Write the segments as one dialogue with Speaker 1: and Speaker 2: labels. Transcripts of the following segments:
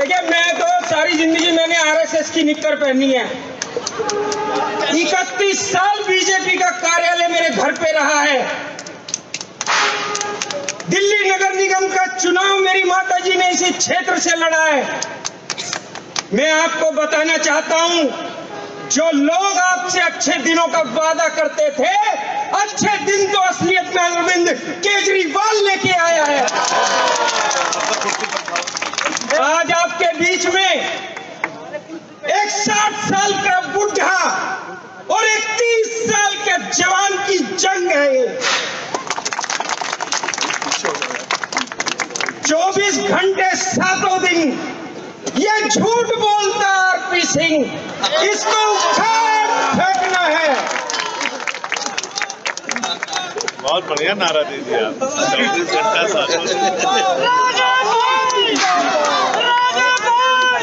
Speaker 1: देखिए, मैं तो सारी ज़िंदगी मैंने आरएसएस की निक्कर पहनी है। इकतीस साल बीजेपी का कार्यालय मेरे घर पे रहा है। दिल्ली नगर निगम का चुनाव मेरी माता जी ने इसी क्षेत्र से लड़ा है। मैं आपको बताना चाहता हूँ, जो लोग आपसे अच्छे दिनों का वादा करते थे, अच्छे दिन तो असलियत में अरविंद केजरीवाल लेके आया है आज आपके बीच में एक साठ साल का बुढ़ा और एक तीस साल के जवान की जंग है ये चौबीस घंटे सातों दिन ये झूठ बोलता आरपी सिंह इसको उखाड़ फेंकना है
Speaker 2: बहुत बढ़िया नारा दे दिया।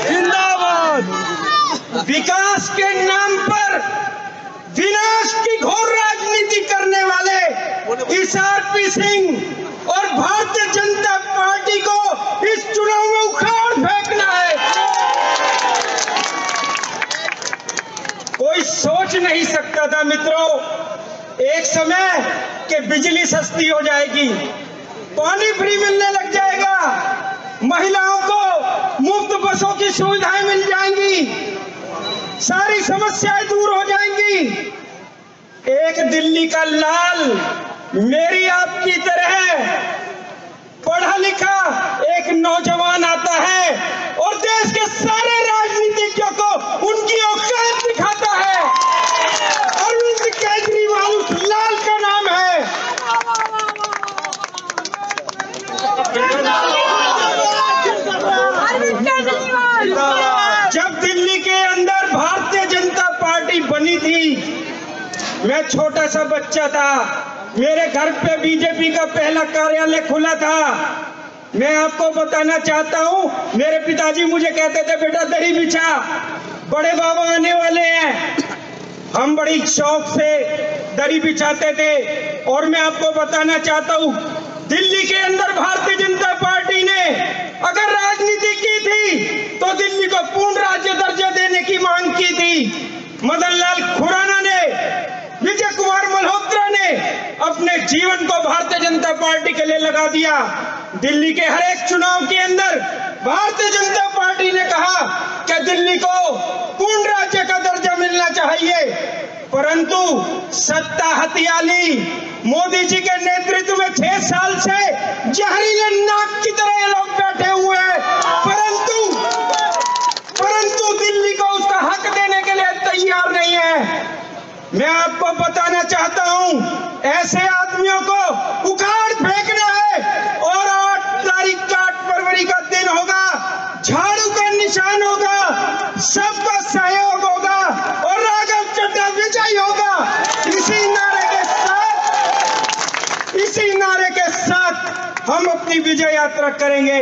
Speaker 1: जिंदाबाद। विकास के नाम पर विनाश की घोर राजनीति करने वाले आरपी सिंह और भारतीय जनता पार्टी को इस चुनाव में उखाड़ फेंकना है। कोई सोच नहीं सकता था मित्रों। एक समय के बिजली सस्ती हो जाएगी। पानी फ्री मिलने लग जाएगा। महिलाओं को मुफ़्त बसों की सुविधाएँ मिल जाएँगी। सारी समस्याएँ दूर हो जाएँगी। एक दिल्ली का लाल मेरी आपकी तरह पढ़ा लिखा एक नौजवान आता है और देश के सारे राजनीतिज्ञों को उनकी औकात दिखाता है अरविंद केजरीवाल उस लाल का नाम है
Speaker 3: अरविंद केजरीवाल
Speaker 1: जब दिल्ली के अंदर भारतीय जनता पार्टी बनी थी मैं छोटा सा बच्चा था। मेरे घर पे बीजेपी का पहला कार्यालय खुला था। मैं आपको बताना चाहता हूँ, मेरे पिताजी मुझे कहते थे, बेटा, दही बिछा। बड़े बाबा आने वाले हैं। हम बड़ी शौक से दरी बिछाते थे। और मैं आपको बताना चाहता हूँ, दिल्ली के अंदर भारतीय जनता पार्टी ने अगर राजनीति की थी तो दिल्ली को पूर्ण राज्य दर्जा देने की मांग की थी। मदन लाल खुराना ने विजय कुमार मल्होत्रा ने अपने जीवन को भारतीय जनता पार्टी के लिए लगा दिया। दिल्ली के हर एक चुनाव के अंदर भारतीय जनता पार्टी ने कहा कि दिल्ली को पूर्ण राज्य का दर्जा मिलना चाहिए। परंतु सत्ता हथियाली मोदी जी के नेतृत्व में छह साल से जहरीले नाक की तरह लोग बैठे हुए हैं। परंतु परंतु दिल्ली को उसका हक देने के लिए तैयार नहीं है। मैं आपको बताना चाहता हूँ, ऐसे आदमियों को उखाड़ फेंकना है और आठ तारीख का आठ फरवरी का दिन होगा, झाड़ू का निशान होगा, सबका सहयोग होगा और राघव चड्डा विजयी होगा। इसी नारे के साथ, इसी नारे के साथ हम अपनी विजय यात्रा करेंगे।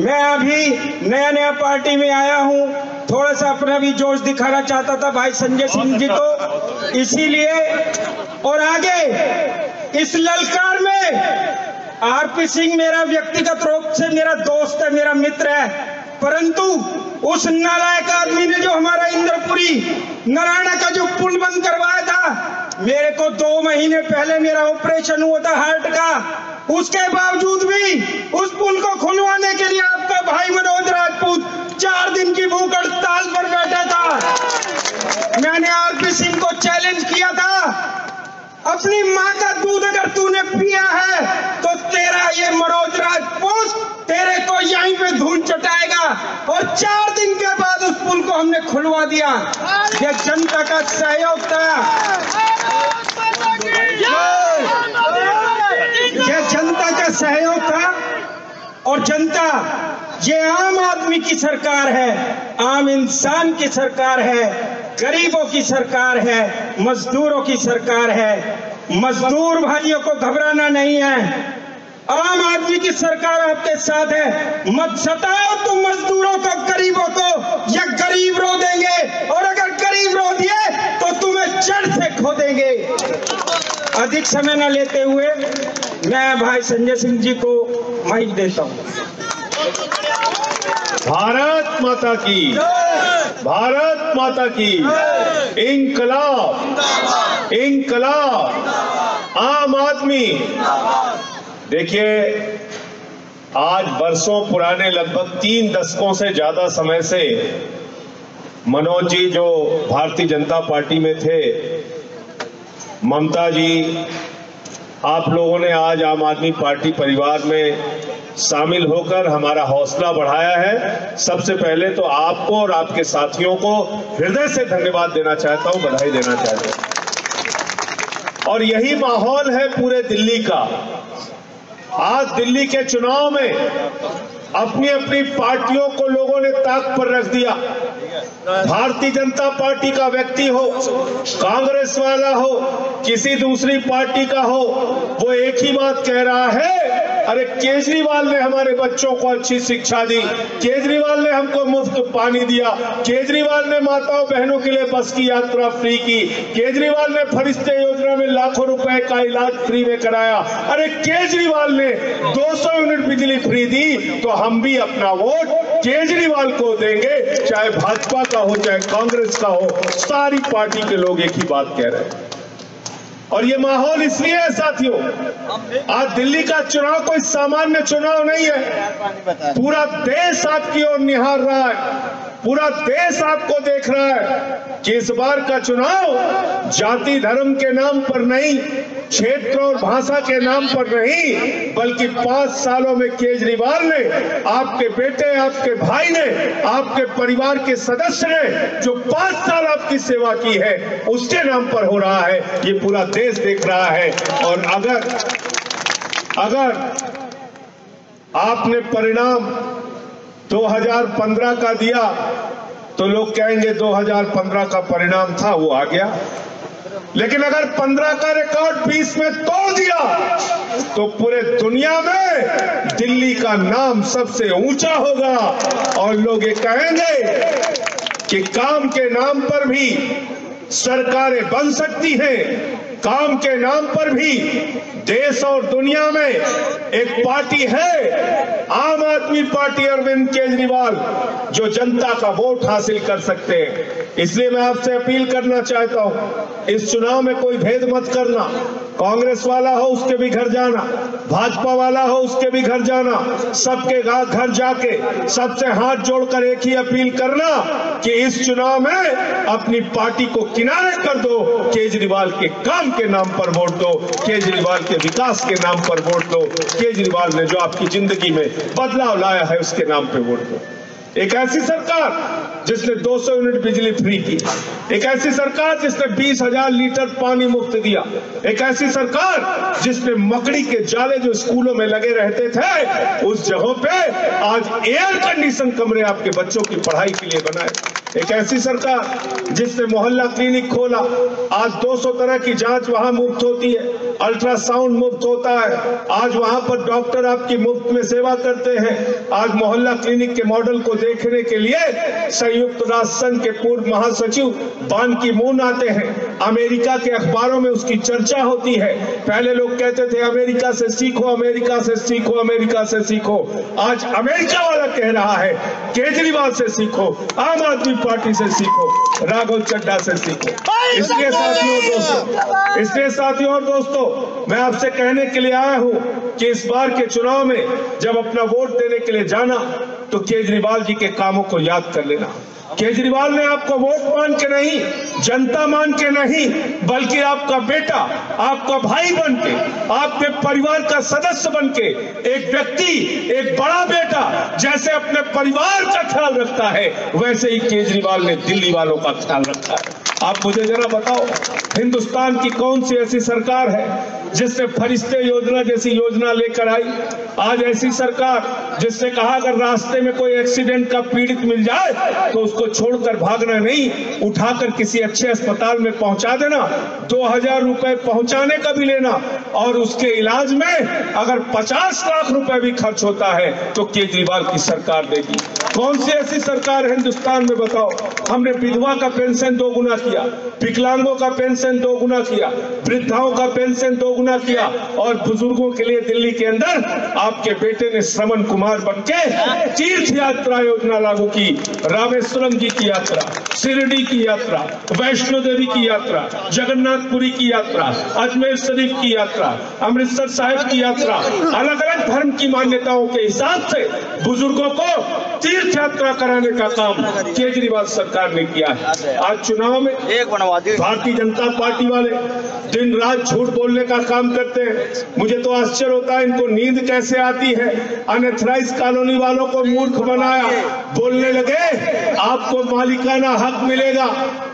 Speaker 1: मैं अभी नया नया पार्टी में आया हूँ, थोड़ा सा अपना भी जोश दिखाना चाहता था भाई संजय सिंह जी को। इसीलिए, और आगे, इस ललकार में, आरपी सिंह मेरा व्यक्तिगत रूप से मेरा दोस्त है, मेरा मित्र है, परंतु उस नालायक आदमी ने जो हमारा इंद्रपुरी, नारायणा का जो पुल बंद करवाया था, मेरे को दो महीने पहले मेरा ऑपरेशन हुआ था हार्ट का, उसके बावजूद भी उस पुल को खुलवाने के लिए आपका भाई मनोज राजपूत चार दिन की भूख हड़ताल पर बैठा था। मैंने आरपी सिंह को चैलेंज किया था। अपनी माँ का दूध अगर तूने पिया है तो तेरा ये मनोज राजपूत तेरे को यहीं पे धूल चटाएगा। और चार दिन के बाद उस पुल को हमने खुलवा दिया। ये जनता का सहयोग था। यह जनता का सहयोग था। और जनता, ये आम आदमी की सरकार है, आम इंसान की सरकार है, गरीबों की सरकार है, मजदूरों की सरकार है। मजदूर भाइयों को घबराना नहीं है। आम आदमी की सरकार आपके साथ है। मत सताओ तुम मजदूरों को, गरीबों को। या गरीब रो देंगे। और अगर गरीब रो दिए तो तुम्हें जड़ से खो देंगे। अधिक समय न लेते हुए मैं भाई संजय सिंह जी को माइक देता हूँ।
Speaker 4: भारत माता की, भारत माता की, इंकलाब इंकलाब, आम आदमी। देखिए, आज बरसों पुराने लगभग तीन दशकों से ज़्यादा समय से मनोज जी जो भारतीय जनता पार्टी में थे, ममता जी आप लोगों ने आज आम आदमी पार्टी परिवार में शामिल होकर हमारा हौसला बढ़ाया है। सबसे पहले तो आपको और आपके साथियों को हृदय से धन्यवाद देना चाहता हूँ, बधाई देना चाहता हूँ। और यही माहौल है पूरे दिल्ली का। आज दिल्ली के चुनाव में अपनी अपनी पार्टियों को लोगों ने ताक पर रख दिया। भारतीय जनता पार्टी का व्यक्ति हो, कांग्रेस वाला हो, किसी दूसरी पार्टी का हो, वो एक ही बात कह रहा है अरे केजरीवाल ने हमारे बच्चों को अच्छी शिक्षा दी। केजरीवाल ने हमको मुफ़्त पानी दिया। केजरीवाल ने माताओं बहनों के लिए बस की यात्रा फ्री की। केजरीवाल ने फरिश्ते योजना में लाखों रुपए का इलाज फ्री में कराया। अरे केजरीवाल ने 200 यूनिट बिजली फ्री दी तो हम भी अपना वोट केजरीवाल को देंगे, चाहे भाजपा का हो, चाहे कांग्रेस का हो। सारी पार्टी के लोग एक ही बात कह रहे हैं। और ये माहौल इसलिए है साथियों आज दिल्ली का चुनाव कोई सामान्य चुनाव नहीं है। पूरा देश आपकी ओर निहार रहा है। पूरा देश आपको देख रहा है कि इस बार का चुनाव जाति धर्म के नाम पर नहीं, क्षेत्र और भाषा के नाम पर नहीं, बल्कि पाँच सालों में केजरीवाल ने, आपके बेटे, आपके भाई ने, आपके परिवार के सदस्य ने जो पाँच साल आपकी सेवा की है, उसके नाम पर हो रहा है। ये पूरा देश देख रहा है। और अगर अगर आपने परिणाम 2015 का दिया तो लोग कहेंगे 2015 का परिणाम था, वो आ गया। लेकिन अगर 15 का रिकॉर्ड 20 में तोड़ दिया तो पूरे दुनिया में दिल्ली का नाम सबसे ऊँचा होगा। और लोग ये कहेंगे कि काम के नाम पर भी सरकारें बन सकती हैं काम के नाम पर भी देश और दुनिया में एक पार्टी है, आम आदमी पार्टी अरविंद केजरीवाल, जो जनता का वोट हासिल कर सकते हैं। इसलिए मैं आपसे अपील करना चाहता हूँ, इस चुनाव में कोई भेद मत करना। कांग्रेस वाला हो, उसके भी घर जाना। भाजपा वाला हो, उसके भी घर जाना। सबके घर जाके सबसे हाथ जोड़कर एक ही अपील करना कि इस चुनाव में अपनी पार्टी को किनारे कर दो, केजरीवाल के काम के नाम पर वोट दो, केजरीवाल के विकास के नाम पर वोट दो, केजरीवाल ने जो आपकी ज़िंदगी में बदलाव लाया है, उसके नाम पर वोट दो। एक ऐसी सरकार जिसने 200 यूनिट बिजली फ्री की। एक ऐसी सरकार जिसने बीस हज़ार लीटर पानी मुफ़्त दिया। एक ऐसी सरकार जिसने मकड़ी के जाले जो स्कूलों में लगे रहते थे, उस जगहों पे आज एयर कंडीशन कमरे आपके बच्चों की पढ़ाई के लिए बनाए। एक ऐसी सरकार जिसने मोहल्ला क्लिनिक खोला। आज 200 तरह की जाँच वहाँ मुफ़्त होती है। अल्ट्रासाउंड मुफ़्त होता है। आज वहाँ पर डॉक्टर आपकी मुफ़्त में सेवा करते हैं। आज मोहल्ला क्लिनिक के मॉडल को देखने के लिए संयुक्त राष्ट्र संघ के पूर्व महासचिव बान की मून आते हैं। अमेरिका के अखबारों में उसकी चर्चा होती है। पहले लोग कहते थे अमेरिका से सीखो अमेरिका से सीखो अमेरिका से सीखो। आज अमेरिका वाला कह रहा है केजरीवाल से सीखो आम आदमी पार्टी से सीखो राघव चड्डा से सीखो। इसलिए साथियों दोस्तों इसलिए साथियों और दोस्तों मैं आपसे कहने के लिए आया हूँ कि इस बार के चुनाव में जब अपना वोट देने के लिए जाना तो केजरीवाल जी के कामों को याद कर लेना। केजरीवाल ने आपको वोट मान के नहीं, जनता मान के नहीं, बल्कि आपका बेटा, आपका भाई बन के, आपके परिवार का सदस्य बन के, एक व्यक्ति, एक बड़ा बेटा, जैसे अपने परिवार का ख्याल रखता है, वैसे ही केजरीवाल ने दिल्ली वालों का ख्याल रखा है। आप मुझे जरा बताओ, हिंदुस्तान की कौन सी ऐसी सरकार है जिसने फरिश्ते योजना जैसी योजना लेकर आई? आज ऐसी सरकार जिसने कहा अगर रास्ते में कोई एक्सीडेंट का पीड़ित मिल जाए तो उसको छोड़कर भागना नहीं, उठाकर किसी अच्छे अस्पताल में पहुँचा देना, दो हज़ार रुपए पहुँचाने का भी लेना, और उसके इलाज में अगर पचास लाख रुपए भी खर्च होता है तो केजरीवाल की सरकार देगी। कौन सी ऐसी सरकार हिंदुस्तान में बताओ? हमने विधवा का पेंशन दो गुना किया। विकलांगों का पेंशन दो गुना किया, वृद्धाओं का पेंशन दोगुना किया और बुज़ुर्गों के लिए दिल्ली के अंदर आपके बेटे ने श्रवण कुमार बन के तीर्थ यात्रा योजना लागू की, रामेश्वरम जी की यात्रा, शिरडी की यात्रा, वैष्णो देवी की यात्रा, जगन्नाथपुरी की यात्रा, अजमेर शरीफ की यात्रा, अमृतसर साहिब की यात्रा अलग अलग धर्म की मान्यताओं के हिसाब से बुज़ुर्गों को तीर्थ यात्रा कराने का काम केजरीवाल सरकार ने किया है। आज चुनाव में
Speaker 5: एक बनवा दी।
Speaker 4: भारतीय जनता पार्टी वाले दिन रात झूठ बोलने का काम करते हैं। मुझे तो आश्चर्य होता है, इनको नींद कैसे आती है? अनथराइज कॉलोनी वालों को मूर्ख बनाया। बोलने लगे, आपको मालिकाना हक मिलेगा,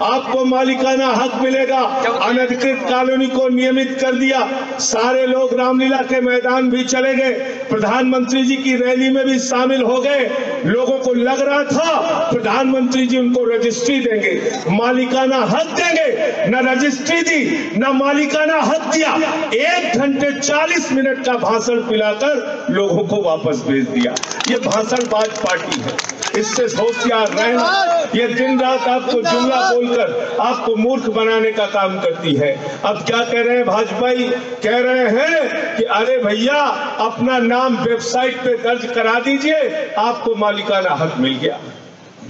Speaker 4: आपको मालिकाना हक मिलेगा। अनधिकृत कॉलोनी को नियमित कर दिया। सारे लोग रामलीला के मैदान भी चले गए। प्रधानमंत्री जी की रैली में भी शामिल हो गए। लोगों को लग रहा था, प्रधानमंत्री जी उनको रजिस्ट्री देंगे, मालिकाना हक देंगे। न रजिस्ट्री दी, न मालिकाना हक दिया। एक घंटे चालीस मिनट का भाषण पिलाकर लोगों को वापस भेज दिया। ये भाषणबाज पार्टी है। इससे होशियार रहना, ये दिन रात आपको जुमला बोलकर आपको मूर्ख बनाने का काम करती है। अब क्या कह रहे हैं भाजपाई? कह रहे हैं कि अरे भैया, अपना नाम वेबसाइट पे दर्ज करा दीजिए, आपको मालिकाना हक मिल गया।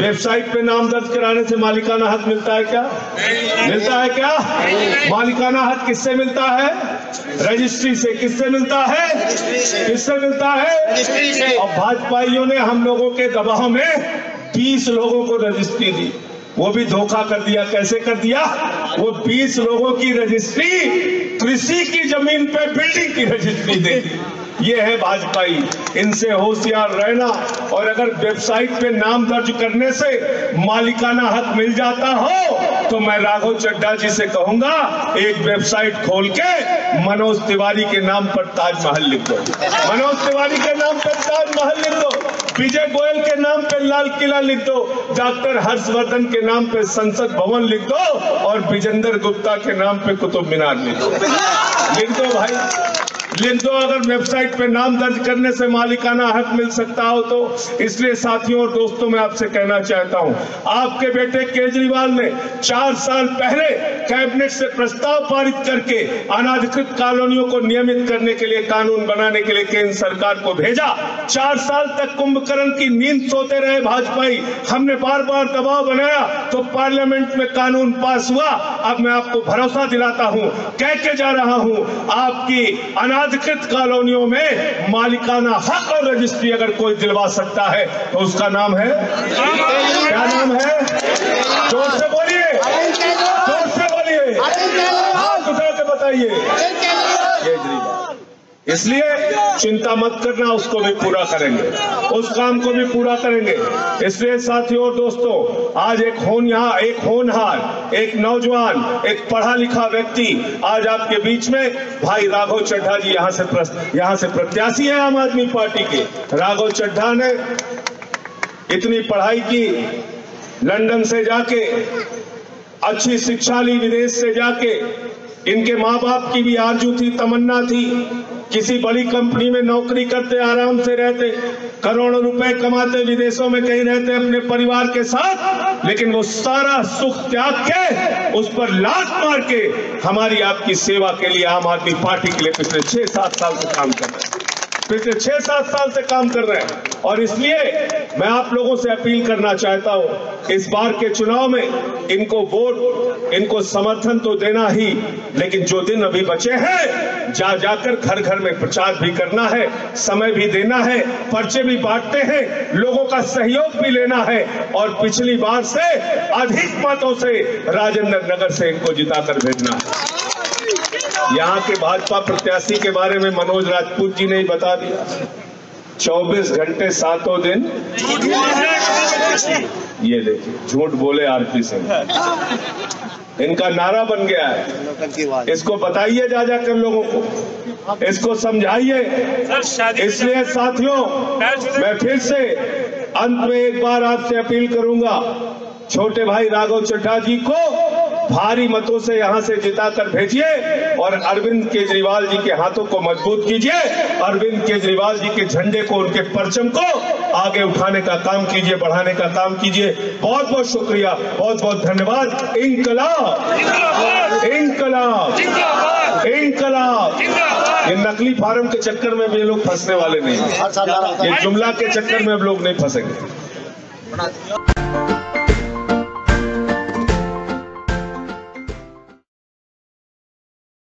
Speaker 4: वेबसाइट पे नाम दर्ज कराने से मालिकाना हक मिलता है क्या? मिलता है क्या? मालिकाना हक किससे मिलता है? रजिस्ट्री से किससे मिलता है? किससे मिलता है? और भाजपाइयों ने हम लोगों के दबाव में 20 लोगों को रजिस्ट्री दी। वो भी धोखा कर दिया। कैसे कर दिया? वो 20 लोगों की रजिस्ट्री कृषि की ज़मीन पे बिल्डिंग की रजिस्ट्री दे दी ये है भाजपाई इनसे होशियार रहना और अगर वेबसाइट पे नाम दर्ज करने से मालिकाना हक मिल जाता हो तो मैं राघव चड्डा जी से कहूँगा, एक वेबसाइट खोल के मनोज तिवारी के नाम पर ताजमहल लिख दो। मनोज तिवारी के नाम पर ताजमहल लिख दो। विजय गोयल के नाम पे लाल किला लिख दो। डॉक्टर हर्षवर्धन के नाम पे संसद भवन लिख दो और विजेंद्र गुप्ता के नाम पे कुतुब मीनार लिख दो। लिख दो भाई। दो अगर वेबसाइट पे नाम दर्ज करने से मालिकाना हक मिल सकता हो तो इसलिए साथियों और दोस्तों, मैं आपसे कहना चाहता हूँ, आपके बेटे केजरीवाल ने चार साल पहले कैबिनेट से प्रस्ताव पारित करके अनाधिकृत कॉलोनियों को नियमित करने के लिए कानून बनाने के लिए केंद्र सरकार को भेजा। चार साल तक कुंभकर्ण की नींद सोते रहे भाजपाई। हमने बार बार दबाव बनाया तो पार्लियामेंट में कानून पास हुआ। अब मैं आपको भरोसा दिलाता हूँ कह के जा रहा हूँ, आपकी अनाधिकृत कॉलोनियों में मालिकाना हक और रजिस्ट्री अगर कोई दिलवा सकता है तो उसका नाम है क्या नाम है ज़ोर से बोलिए ज़ोर से बोलिए हाथ उठा के बताइए। इसलिए चिंता मत करना, उसको भी पूरा करेंगे। उस काम को भी पूरा करेंगे। इसलिए साथियों और दोस्तों, आज एक होन यहाँ, एक होनहार, एक नौजवान, एक पढ़ा लिखा व्यक्ति आज आपके बीच में। भाई राघव चड्ढा जी यहाँ से यहाँ से प्रत्याशी है आम आदमी पार्टी के। राघव चड्ढा ने इतनी पढ़ाई की, लंदन से जाके, अच्छी शिक्षा ली, विदेश से जाके इनके माँ बाप की भी आरज़ू थी, तमन्ना थी। किसी बड़ी कंपनी में नौकरी करते, आराम से रहते, करोड़ों रुपए कमाते, विदेशों में कहीं रहते अपने परिवार के साथ, लेकिन वो सारा सुख त्याग के उस पर लात मार के हमारी आपकी सेवा के लिए आम आदमी पार्टी के लिए पिछले छह सात साल से काम कर रहे हैं। पिछले छह सात साल से काम कर रहे हैं। और इसलिए मैं आप लोगों से अपील करना चाहता हूँ, इस बार के चुनाव में इनको वोट, इनको समर्थन तो देना ही, लेकिन जो दिन अभी बचे हैं, जा जाकर घर घर में प्रचार भी करना है, समय भी देना है, पर्चे भी बांटते हैं, लोगों का सहयोग भी लेना है, और पिछली बार से अधिक मतों से राजेंद्र नगर से इनको जिताकर भेजना है। यहाँ के भाजपा प्रत्याशी के बारे में मनोज राजपूत जी ने ही बता दिया। 24 घंटे सातों दिन ये देखिए, झूठ बोले आरपी सिंह। इनका नारा बन गया है। इसको बताइए जा जाकर लोगों को। इसको समझाइए। इसलिए साथियों, मैं फिर से अंत में एक बार आपसे अपील करूँगा, छोटे भाई राघव चड्ढा जी को भारी मतों से यहाँ से जिताकर भेजिए और अरविंद केजरीवाल जी के हाथों को मज़बूत कीजिए। अरविंद केजरीवाल जी के झंडे को उनके परचम को आगे उठाने का काम कीजिए बढ़ाने का काम कीजिए। बहुत बहुत शुक्रिया बहुत बहुत धन्यवाद। इनकलाब इनकलाब इनकलाब। ये नकली फार्म के चक्कर में भी ये लोग फंसने वाले नहीं हैं। ये जुमला के चक्कर में अब लोग नहीं फंसेंगे।